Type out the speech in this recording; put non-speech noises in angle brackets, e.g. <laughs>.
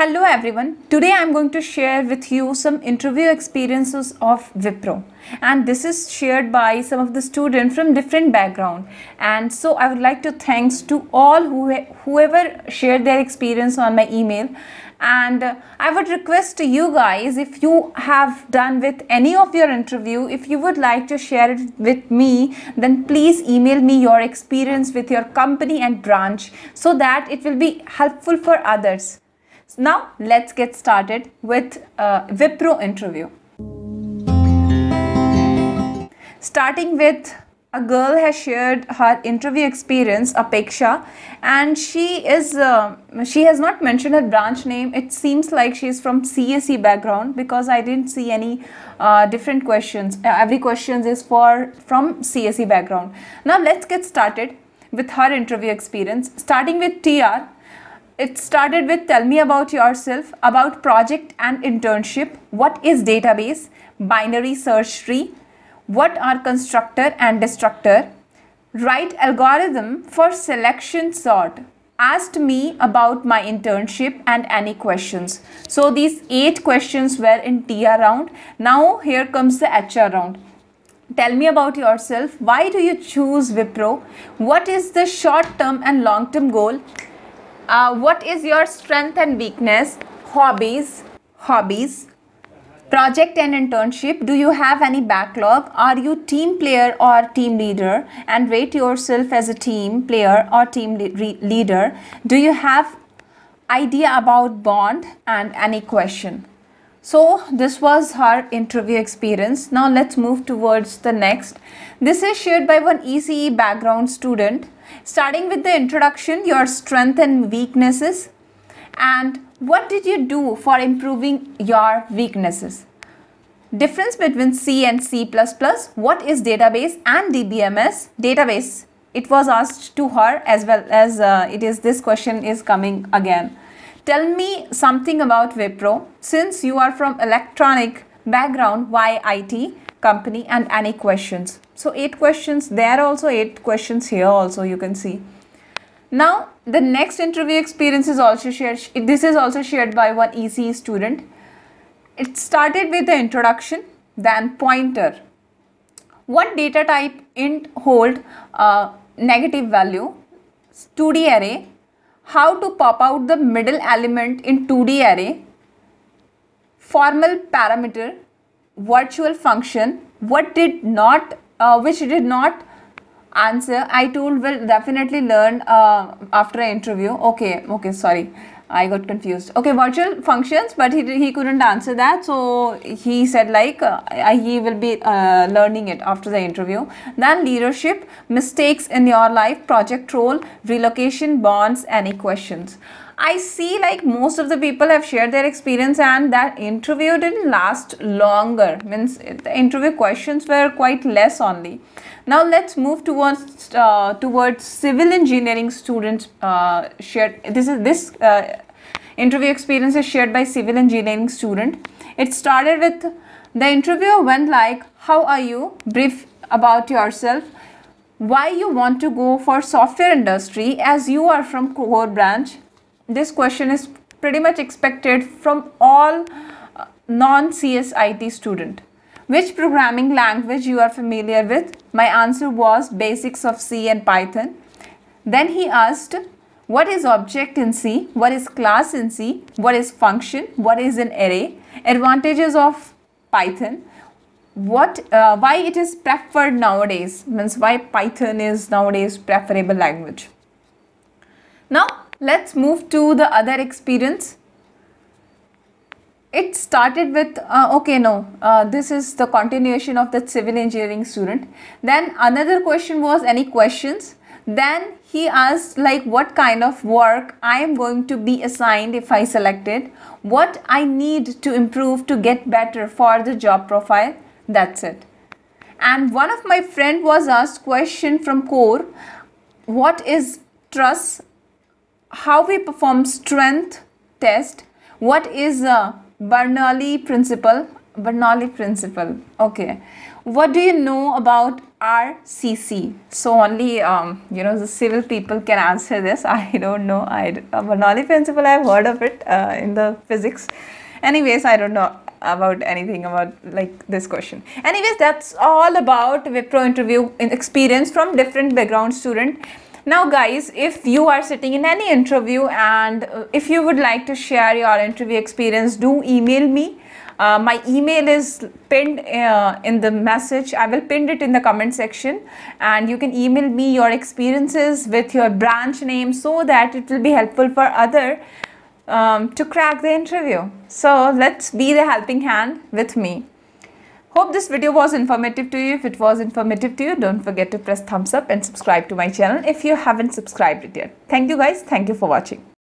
Hello everyone. Today I'm going to share with you some interview experiences of Wipro and this is shared by some of the students from different background and so I would like to thanks to all who whoever shared their experience on my email and I would request to you guys if you have done with any of your interview if you would like to share it with me then please email me your experience with your company and branch so that it will be helpful for others. Now let's get started with a Wipro interview. Starting with a girl has shared her interview experience apeksha and she is uh, she has not mentioned her branch name. It seems like she is from cse background because i didn't see any uh, different questions. Uh, every question is for from cse background. Now let's get started with her interview experience. Starting with tr it started with tell me about yourself, about project and internship, what is database, binary search tree, what are constructor and destructor, write algorithm for selection sort, asked me about my internship and any questions. So these eight questions were in TR round. Now here comes the HR round. Tell me about yourself. Why do you choose Wipro? What is the short term and long term goal? Uh, what is your strength and weakness? Hobbies? Hobbies? Project and internship? Do you have any backlog? Are you team player or team leader? And rate yourself as a team player or team le leader. Do you have idea about bond? And any question? So this was her interview experience. Now let's move towards the next. This is shared by one ece background student starting with the introduction, your strength and weaknesses, and what did you do for improving your weaknesses. Difference between C and C++, what is database and DBMS? Database, it was asked to her as well as uh, it is this question is coming again. Tell me something about Wipro. Since you are from electronic background, why IT? Company and any questions. So 8 questions, there also 8 questions here also you can see. Now the next interview experience is also shared, this is also shared by one ECE student. It started with the introduction, then pointer. What data type int hold uh, negative value, 2D array, how to pop out the middle element in 2D array, formal parameter, virtual function what did not uh, which did not answer i told will definitely learn uh, after interview okay okay sorry I got confused. Okay, virtual functions, but he, he couldn't answer that. So he said like uh, he will be uh, learning it after the interview. Then leadership, mistakes in your life, project role, relocation, bonds, any questions. I see like most of the people have shared their experience and that interview didn't last longer. Means the interview questions were quite less only. Now let's move towards uh, towards civil engineering students uh, shared. This is this uh, interview experience is shared by civil engineering student. It started with the interview went like, how are you? Brief about yourself why you want to go for software industry as you are from core branch this question is pretty much expected from all uh, non-CSIT student. Which programming language you are familiar with? My answer was basics of C and Python. Then he asked, what is object in C? What is class in C? What is function? What is an array? Advantages of Python. What, uh, why it is preferred nowadays? Means why Python is nowadays preferable language. Now let's move to the other experience. It started with uh, okay no uh, this is the continuation of the civil engineering student. Then another question was any questions? Then he asked like what kind of work i am going to be assigned if i selected? What i need to improve to get better for the job profile? That's it. And one of my friend was asked question from core what is truss how we perform strength test what is a Bernoulli principle Bernoulli principle okay what do you know about RCC? So only um, you know the civil people can answer this. <laughs> I don't know. I Bernoulli principle. I've heard of it uh, in the physics. Anyways, I don't know about anything about like this question. Anyways, that's all about Wipro interview experience from different background student. Now guys, if you are sitting in any interview and uh, if you would like to share your interview experience, do email me. Uh, my email is pinned uh, in the message. I will pin it in the comment section and you can email me your experiences with your branch name so that it will be helpful for other um, to crack the interview. So let's be the helping hand with me. Hope this video was informative to you. If it was informative to you, don't forget to press thumbs up and subscribe to my channel if you haven't subscribed it yet. Thank you guys. Thank you for watching.